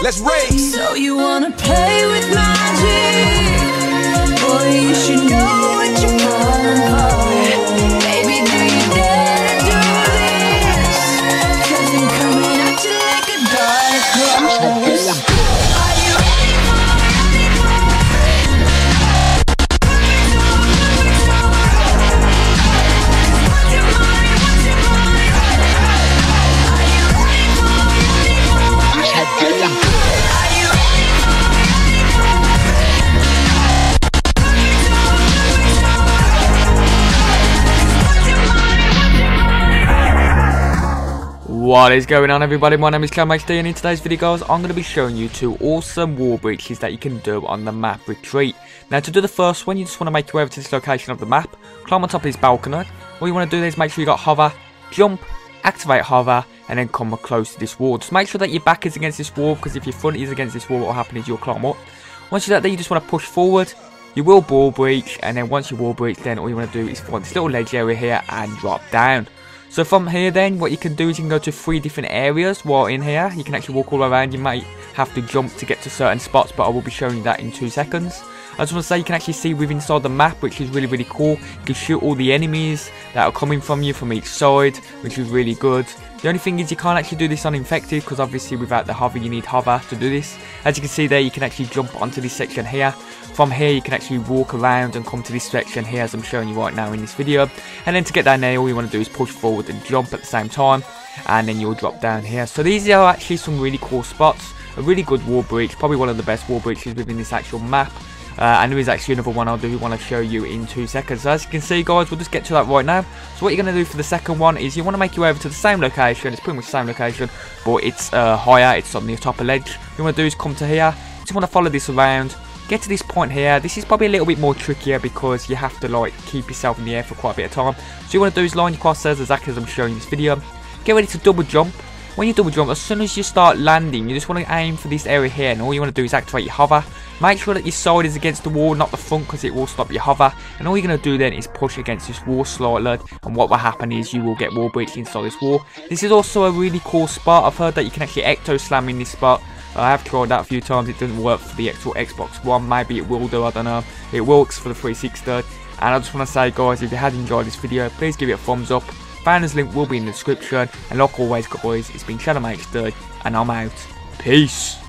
Let's race. So you wanna play with magic? Boy, you should know. What is going on everybody, my name is ChadderManHD and in today's video guys I'm going to be showing you two awesome wall breaches that you can do on the map Retreat. Now to do the first one you just want to make your way over to this location of the map, climb on top of this balcony, what you want to do is make sure you got hover, jump, activate hover and then come close to this wall. Just make sure that your back is against this wall because if your front is against this wall what will happen is you'll climb up. Once you're that there you just want to push forward, you will wall breach and then once you wall breach then all you want to do is find this little ledge area here and drop down. So from here then, what you can do is you can go to three different areas while in here. You can actually walk all around. You might have to jump to get to certain spots, but I will be showing that in two seconds. I just want to say you can actually see within inside the map, which is really, really cool. You can shoot all the enemies that are coming from you from each side, which is really good. The only thing is you can't actually do this on infected because obviously without the hover you need hover to do this. As you can see there you can actually jump onto this section here. From here you can actually walk around and come to this section here as I'm showing you right now in this video. And then to get down there all you want to do is push forward and jump at the same time. And then you'll drop down here. So these are actually some really cool spots. A really good wall breach, probably one of the best wall breaches within this actual map. Uh, and there is actually another one I do want to show you in two seconds. So as you can see guys, we'll just get to that right now. So what you're going to do for the second one is you want to make your way over to the same location. It's pretty much the same location, but it's uh, higher. It's on the top of ledge. What you want to do is come to here. You just want to follow this around. Get to this point here. This is probably a little bit more trickier because you have to like keep yourself in the air for quite a bit of time. So you want to do is line your crosshairs exactly as I'm showing this video. Get ready to double jump. When you double jump, as soon as you start landing, you just want to aim for this area here, and all you want to do is activate your hover. Make sure that your side is against the wall, not the front, because it will stop your hover. And all you're going to do then is push against this wall slightly, and what will happen is you will get wall breach inside this wall. This is also a really cool spot. I've heard that you can actually exo slam in this spot. I have tried that a few times, it doesn't work for the actual Xbox One, maybe it will do, I don't know. It works for the 360, and I just want to say guys, if you had enjoyed this video, please give it a thumbs up, Founders link will be in the description. And like always, guys, it's been ChadderMan and I'm out. Peace.